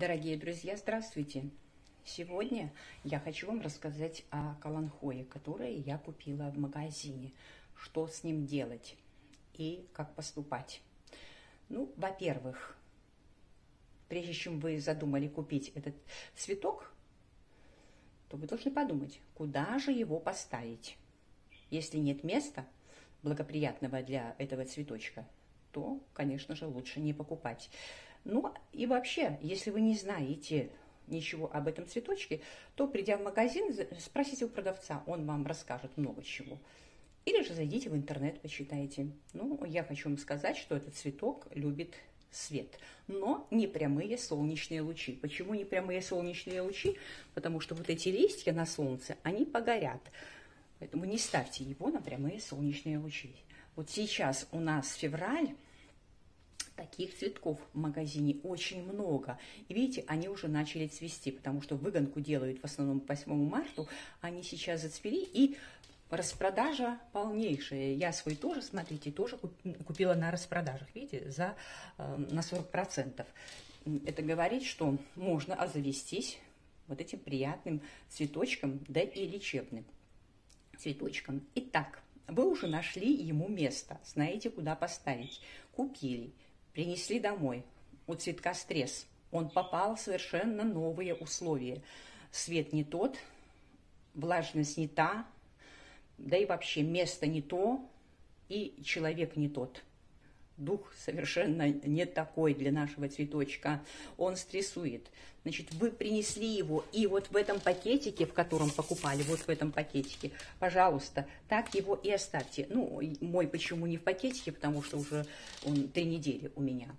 Дорогие друзья, здравствуйте! Сегодня я хочу вам рассказать о каланхое, которое я купила в магазине. Что с ним делать и как поступать. Ну, во-первых, прежде чем вы задумали купить этот цветок, то вы должны подумать, куда же его поставить. Если нет места благоприятного для этого цветочка, то, конечно же, лучше не покупать. Ну и вообще, если вы не знаете ничего об этом цветочке, то, придя в магазин, спросите у продавца, он вам расскажет много чего. Или же зайдите в интернет, почитайте. Ну, я хочу вам сказать, что этот цветок любит свет, но не прямые солнечные лучи. Почему не прямые солнечные лучи? Потому что вот эти листья на солнце, они погорят. Поэтому не ставьте его на прямые солнечные лучи. Вот сейчас у нас февраль, таких цветков в магазине очень много. И видите, они уже начали цвести, потому что выгонку делают в основном по 8 марта. Они сейчас зацвели и распродажа полнейшая. Я свой тоже, смотрите, тоже купила на распродажах, видите, за, э, на 40%. Это говорит, что можно озавестись вот этим приятным цветочком, да и лечебным цветочком. Итак, вы уже нашли ему место, знаете, куда поставить. Купили, принесли домой. У цветка стресс. Он попал в совершенно новые условия. Свет не тот, влажность не та, да и вообще место не то, и человек не тот. Дух совершенно не такой для нашего цветочка. Он стрессует. Значит, вы принесли его, и вот в этом пакетике, в котором покупали, вот в этом пакетике, пожалуйста, так его и оставьте. Ну, мой почему не в пакетике, потому что уже он три недели у меня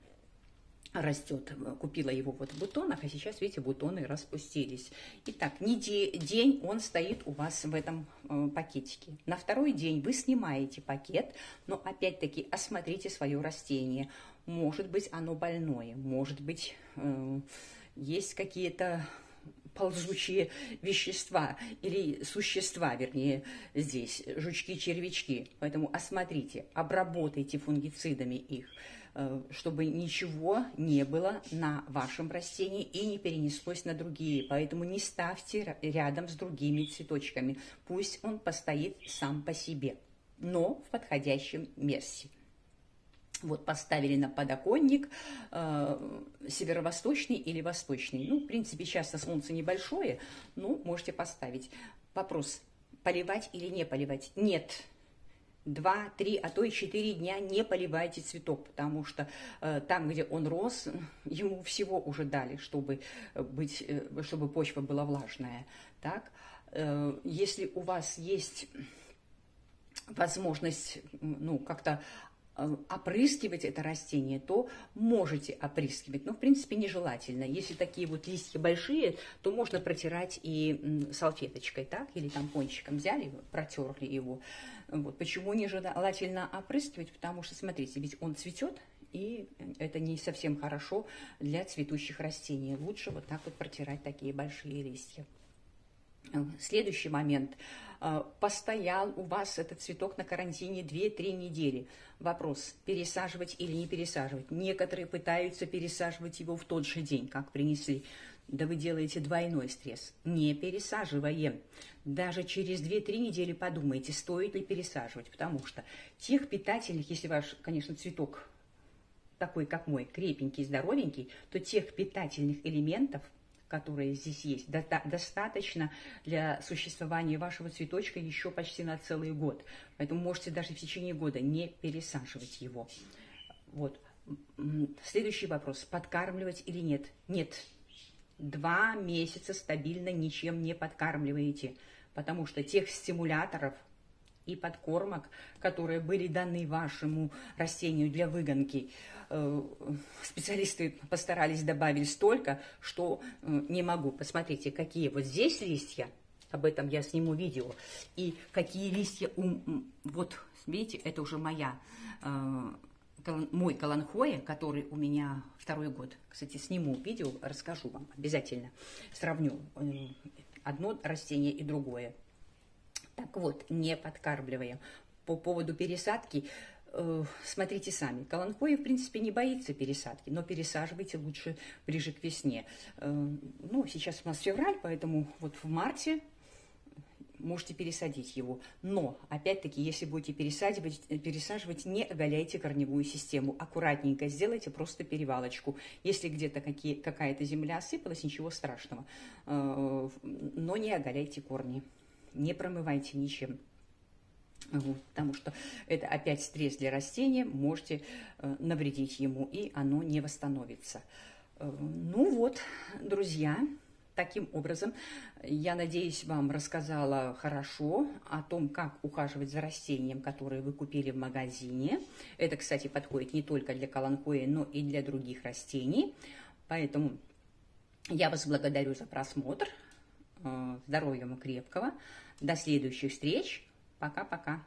растет. Купила его вот в бутонах, а сейчас, видите, бутоны распустились. Итак, не день он стоит у вас в этом э, пакетике. На второй день вы снимаете пакет, но опять-таки осмотрите свое растение. Может быть, оно больное, может быть, э, есть какие-то ползучие вещества или существа, вернее, здесь, жучки-червячки. Поэтому осмотрите, обработайте фунгицидами их, э, чтобы ничего не было на вашем растении и не перенеслось на другие. Поэтому не ставьте рядом с другими цветочками. Пусть он постоит сам по себе, но в подходящем месте. Вот поставили на подоконник э, северо-восточный или восточный. Ну, в принципе, часто солнце небольшое, ну, можете поставить. Вопрос, поливать или не поливать? Нет. Два, три, а то и четыре дня не поливайте цветок, потому что э, там, где он рос, ему всего уже дали, чтобы, быть, э, чтобы почва была влажная. Так? Э, если у вас есть возможность ну, как-то Э, опрыскивать это растение, то можете опрыскивать. Но, в принципе, нежелательно. Если такие вот листья большие, то можно протирать и салфеточкой, так, или там пончиком взяли, протерли его. Вот. Почему нежелательно опрыскивать? Потому что, смотрите, ведь он цветет, и это не совсем хорошо для цветущих растений. Лучше вот так вот протирать такие большие листья. Следующий момент. А, постоял у вас этот цветок на карантине 2-3 недели. Вопрос, пересаживать или не пересаживать. Некоторые пытаются пересаживать его в тот же день, как принесли. Да вы делаете двойной стресс. Не пересаживаем. Даже через 2-3 недели подумайте, стоит ли пересаживать. Потому что тех питательных, если ваш, конечно, цветок такой, как мой, крепенький, здоровенький, то тех питательных элементов – которые здесь есть, достаточно для существования вашего цветочка еще почти на целый год. Поэтому можете даже в течение года не пересаживать его. Вот. Следующий вопрос. Подкармливать или нет? Нет. Два месяца стабильно ничем не подкармливаете, потому что тех стимуляторов и подкормок, которые были даны вашему растению для выгонки, Э, специалисты постарались добавить столько, что э, не могу. Посмотрите, какие вот здесь листья, об этом я сниму видео, и какие листья, вот видите, это уже моя э, мой каланхоя, который у меня второй год. Кстати, сниму видео, расскажу вам обязательно. Сравню одно растение и другое. Так вот, не подкармливаем. По поводу пересадки, э, смотрите сами. Каланхоя, в принципе, не боится пересадки, но пересаживайте лучше ближе к весне. Э, ну, сейчас у нас февраль, поэтому вот в марте можете пересадить его. Но, опять-таки, если будете пересаживать, пересаживать, не оголяйте корневую систему. Аккуратненько сделайте просто перевалочку. Если где-то какая-то земля осыпалась, ничего страшного. Э, но не оголяйте корни. Не промывайте ничем. Вот, потому что это опять стресс для растения, можете э, навредить ему, и оно не восстановится. Э, ну вот, друзья, Таким образом, я надеюсь, вам рассказала хорошо о том, как ухаживать за растением, которое вы купили в магазине. Это, кстати, подходит не только для каланхоя, но и для других растений. Поэтому я вас благодарю за просмотр. Э, здоровья вам крепкого. До следующих встреч. Пока-пока.